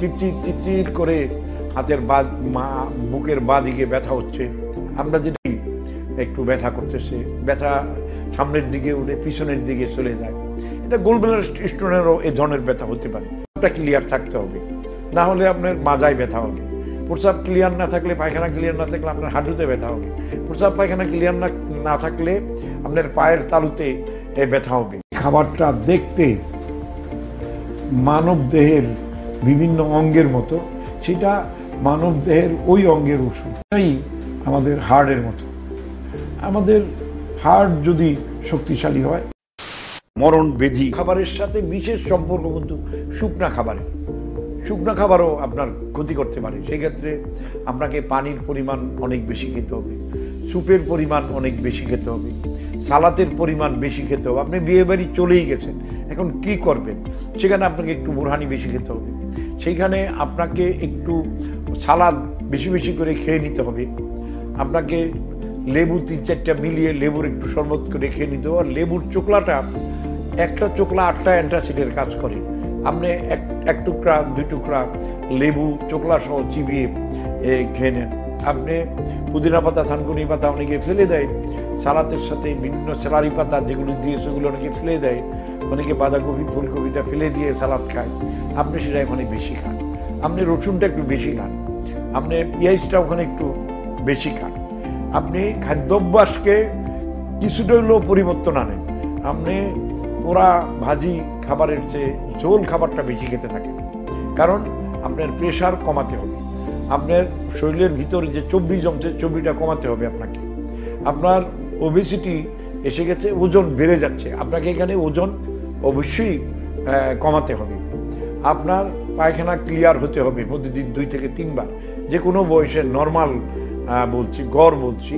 চিরচির চিরচির করে হাতের বা, মা, বুকের বা দিকে ব্যথা হচ্ছে। আমরা যদি একটু ব্যথা করতেছে ব্যথা সামনের দিকে উঠে পিছনের দিকে চলে যায়। এটা গোলবেলার স্টোনেরও এ ধরনের ব্যথা হতে পারে। ওটা ক্লিয়ার থাকতে হবে। না হলে আপনার মাজায় ব্যথা হবে। প্রস্রাব ক্লিয়ার না থাকলে, পায়খানা ক্লিয়ার না থাকলে আপনার হাঁটুতে ব্যথা হবে। প্রস্রাব, পায়খানা ক্লিয়ার না না থাকলে আপনার পায়ের তালুতে ব্যথা হবে। খাবারটা দেখতে মানব দেহের বিভিন্ন অঙ্গের মতো, সেটা মানব দেহের ওই অঙ্গের ওষুধ। তাই আমাদের হার্টের মতো। আমাদের হার্ট যদি শক্তিশালী হয়, মরণ বেধি খাবারের সাথে বিশেষ সম্পর্ক কিন্তু শুকনা খাবারের শুকনা খাবারও আপনার ক্ষতি করতে পারে। সেক্ষেত্রে আপনাকে পানির পরিমাণ অনেক বেশি খেতে হবে, স্যুপের পরিমাণ অনেক বেশি খেতে হবে, সালাতের পরিমাণ বেশি খেতে হবে। আপনি বিয়ে বাড়ি চলেই গেছেন, এখন কি করবেন? সেখানে আপনাকে একটু বুরহানি বেশি খেতে হবে। সেইখানে আপনাকে একটু সালাদ বেশি বেশি করে খেয়ে নিতে হবে। আপনাকে লেবু তিন চারটা মিলিয়ে লেবুর একটু শরবত করে খেয়ে নিতে হবে। আর লেবুর চোকলাটা, একটা চোকলা আটটা অ্যান্টাসিডের কাজ করে। আপনি এক এক টুকরা, দুই টুকরা লেবু চোকলা সহ চিবিয়ে খেয়ে নেন। আপনি পুদিনা পাতা, থানকুনি পাতা অনেকে ফেলে দেয়। সালাতের সাথে বিভিন্ন স্যালারি পাতা যেগুলো দিয়ে সেগুলো অনেকে ফেলে দেয়। অনেকে বাঁধাকপি, ফুলকপিটা ফেলে দিয়ে সালাদ খায়। আপনি সেটা ওখানে বেশি খান। আপনি রসুনটা একটু বেশি খান। আপনি পেঁয়াজটা ওখানে একটু বেশি খান। আপনি খাদ্যাভ্যাসকে কিছুটা হলেও পরিবর্তন আনেন। আপনি পোড়া ভাজি খাবারের চেয়ে ঝোল খাবারটা বেশি খেতে থাকেন। কারণ আপনার প্রেশার কমাতে হবে। আপনার শরীরের ভিতরে যে চর্বি জমছে, চর্বিটা কমাতে হবে আপনাকে। আপনার ওবেসিটি এসে গেছে, ওজন বেড়ে যাচ্ছে। আপনাকে এখানে ওজন অবশ্যই কমাতে হবে। আপনার পায়খানা ক্লিয়ার হতে হবে প্রতিদিন দুই থেকে তিনবার। যে কোনো বয়সের নর্মাল বলছি, গড় বলছি,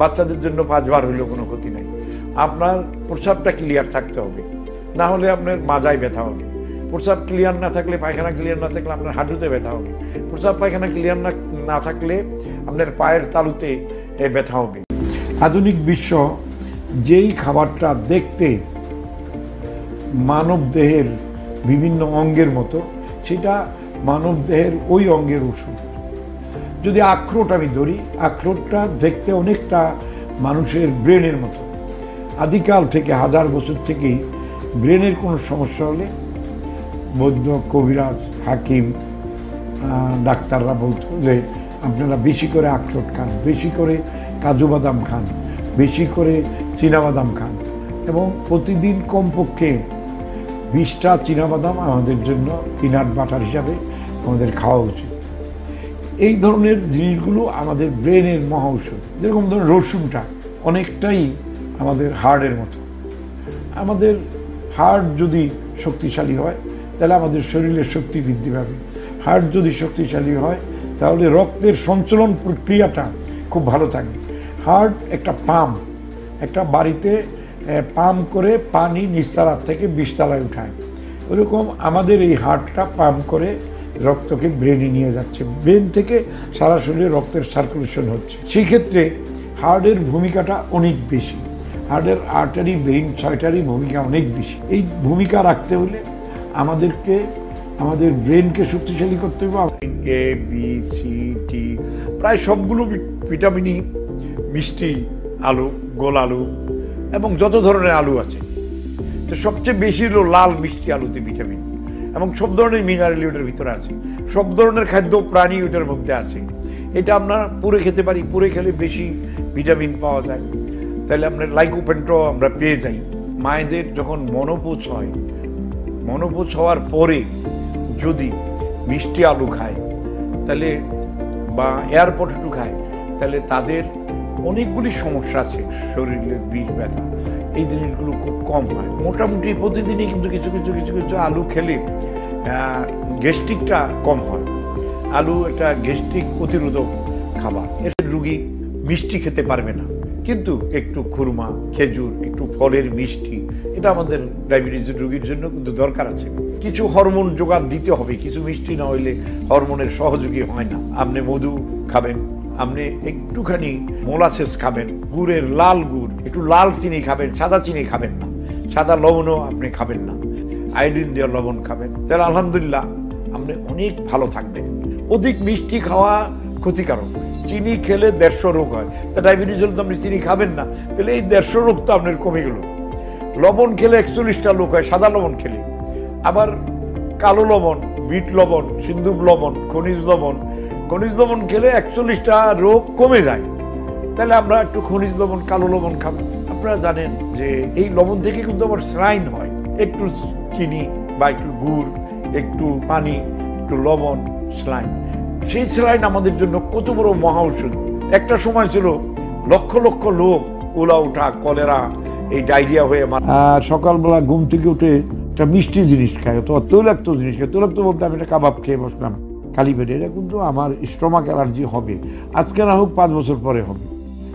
বাচ্চাদের জন্য পাঁচবার হইলেও কোনো ক্ষতি নেই। আপনার প্রস্রাবটা ক্লিয়ার থাকতে হবে। না হলে আপনার মাজায় ব্যথা হবে। প্রস্রাব ক্লিয়ার না থাকলে, পায়খানা ক্লিয়ার না থাকলে আপনার হাঁটুতে ব্যথা হবে। প্রস্রাব পায়খানা ক্লিয়ার না না থাকলে আপনার পায়ের তালুতে ব্যথা হবে। আধুনিক বিশ্ব যেই খাবারটা দেখতে মানব দেহের বিভিন্ন অঙ্গের মতো, সেটা মানব দেহের ওই অঙ্গের ওষুধ। যদি আখরোট আমি ধরি, আখরোটটা দেখতে অনেকটা মানুষের ব্রেনের মতো। আদিকাল থেকে হাজার বছর থেকেই ব্রেনের কোনো সমস্যা হলে বৈদ্য কবিরাজ, হাকিম ডাক্তাররা বলতো যে আপনারা বেশি করে আখরোট খান, বেশি করে কাজু বাদাম খান, বেশি করে চীনাবাদাম খান এবং প্রতিদিন কমপক্ষে বিশটা চীনাবাদাম আমাদের জন্য পিনাট বাটার হিসাবে আমাদের খাওয়া উচিত। এই ধরনের জিনিসগুলো আমাদের ব্রেনের মহা ঔষধ যেরকম ধরুন রসুনটা অনেকটাই আমাদের হার্টের মতো। আমাদের হার্ট যদি শক্তিশালী হয়, তাহলে আমাদের শরীরের শক্তি বৃদ্ধি পাবে। হার্ট যদি শক্তিশালী হয়, তাহলে রক্তের সঞ্চলন প্রক্রিয়াটা খুব ভালো থাকবে। হার্ট একটা পাম্প, একটা বাড়িতে পাম্প করে পানি নিচতলার থেকে বিশতলায় উঠায়। ওরকম আমাদের এই হার্টটা পাম্প করে রক্তকে ব্রেনে নিয়ে যাচ্ছে। ব্রেন থেকে সারা শরীরে রক্তের সার্কুলেশন হচ্ছে। সেই ক্ষেত্রে হার্টের ভূমিকাটা অনেক বেশি। হার্টের আর্টারি ব্রেন ছয়টারই ভূমিকা অনেক বেশি। এই ভূমিকা রাখতে হলে আমাদেরকে, আমাদের ব্রেনকে শক্তিশালী করতে হবে। এ বি সি টি প্রায় সবগুলো ভিটামিনই মিষ্টি আলু, গোল আলু এবং যত ধরনের আলু আছে, তো সবচেয়ে বেশি হলো লাল মিষ্টি আলুতে ভিটামিন। এবং সব ধরনের মিনারেল ওটার ভিতরে আছে। সব ধরনের খাদ্য প্রাণী ওটার মধ্যে আছে। এটা আমরা পুরে খেতে পারি পুরে খেলে বেশি ভিটামিন পাওয়া যায়। তাহলে আপনার লাইকোপেন্ট্রো আমরা পেয়ে যাই। মায়েদের যখন মনোপোজ হয় মনোপোজ হওয়ার পরে যদি মিষ্টি আলু খায়, তাহলে বা এয়ার পটেটো খায়, তাহলে তাদের অনেকগুলি সমস্যা আছে শরীরের বিষ, ব্যথা। এই জিনিসগুলো খুব কম হয়। মোটামুটি প্রতিদিনই কিন্তু কিছু কিছু কিছু কিছু আলু খেলে গ্যাস্ট্রিকটা কম হয়। আলু একটা গ্যাস্ট্রিক প্রতিরোধক খাবার। এর রুগী মিষ্টি খেতে পারবে না। কিন্তু একটু খুরমা, খেজুর, একটু ফলের মিষ্টি, এটা আমাদের ডায়াবেটিস রোগীর জন্য কিন্তু দরকার আছে। কিছু হরমোন যোগান দিতে হবে। কিছু মিষ্টি না হইলে হরমোনের সহযোগী হয় না। আপনি মধু খাবেন। আপনি একটুখানি মোলাসেস খাবেন, গুড়ের লাল গুড়, একটু লাল চিনি খাবেন, সাদা চিনি খাবেন না। সাদা লবণও আপনি খাবেন না। আয়োডিন দেওয়া লবণ খাবেন। তাহলে আলহামদুলিল্লাহ, আপনি অনেক ভালো থাকবেন। অধিক মিষ্টি খাওয়া ক্ষতিকারক। চিনি খেলে দেড়শো রোগ হয়। তা ডায়াবেটিস হলে তো আপনি চিনি খাবেন না। তাহলে এই দেড়শো রোগ তো আপনার কমে গেল। লবণ খেলে একচল্লিশটা লোক হয়, সাদা লবণ খেলে। আবার কালো লবণ, বিট লবণ সিন্ধুপ লবণ, খনিজ লবণ খনিজ লবণ খেলে একচল্লিশটা রোগ কমে যায়। তাহলে আমরা একটু খনিজ লবণ, কালো লবণ খাব। আপনারা জানেন যে এই লবণ থেকে কিন্তু আমার স্লাইন হয়। একটু চিনি বা একটু গুড়, একটু পানি, একটু লবণ স্লাইন সেই স্লাইন আমাদের জন্য কত বড় মহা ঔষধ। একটা সময় ছিল লক্ষ লক্ষ লোক ওলা ওঠা কলেরা, এই ডায়রিয়া হয়ে সকালবেলা ঘুম থেকে উঠে একটা মিষ্টি জিনিস খায় অথবা তৈলাক্ত জিনিস খায়। তৈলাক্ত বলতে আমি একটা কাবাব খেয়ে বসলাম। খালি পেটে, এটা কিন্তু আমার স্টোমাক অ্যালার্জি হবে। আজকে না হোক পাঁচ বছর পরে হবে।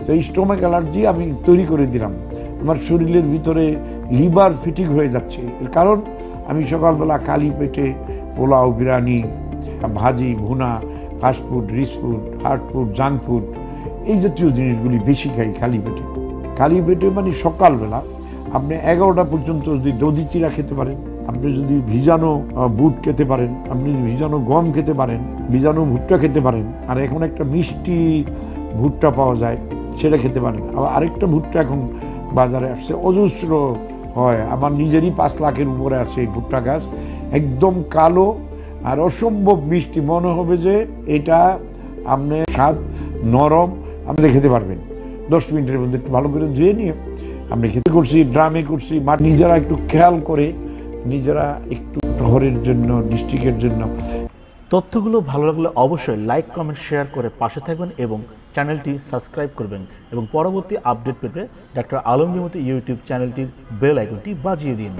তো এই স্টোমাক অ্যালার্জি আমি তৈরি করে দিলাম। আমার শরীরের ভিতরে লিভার ফিটিং হয়ে যাচ্ছে। এর কারণ, আমি সকালবেলা কালি পেটে pulao, biryani, bhaji, bhuna fast food rich food hard food junk food এই জাতীয় জিনিসগুলি বেশি খাই খালি পেটে। খালি পেটে মানে সকালবেলা আপনি এগারোটা পর্যন্ত যদি দধি চিরা খেতে পারেন, আপনি যদি ভিজানো বুট খেতে পারেন, আপনি যদি ভিজানো গম খেতে পারেন, ভিজানো ভুট্টা খেতে পারেন, আর এখন একটা মিষ্টি ভুট্টা পাওয়া যায়, সেটা খেতে পারেন। আবার আরেকটা ভুট্টা এখন বাজারে আসছে, অজস্র হয়। আমার নিজেরই পাঁচ লাখের উপরে আছে এই ভুট্টা গাছ। একদম কালো আর অসম্ভব মিষ্টি। মনে হবে যে এটা আপনি স্বাদ নরম, আপনি খেতে পারবেন। দশ মিনিটের মধ্যে একটু ভালো করে ধুয়ে নিয়ে আমরা খেতে করছি, ড্রামে করছি নিজেরা একটু খেয়াল করে, নিজেরা একটু শহরের জন্য, ডিস্ট্রিক্টের জন্য। তথ্যগুলো ভালো লাগলে অবশ্যই লাইক, কমেন্ট, শেয়ার করে পাশে থাকবেন এবং চ্যানেলটি সাবস্ক্রাইব করবেন এবং পরবর্তী আপডেট পেতে ডাক্তার আলমগীমতি ইউটিউব চ্যানেলটির বেল আইকনটি বাজিয়ে দিন।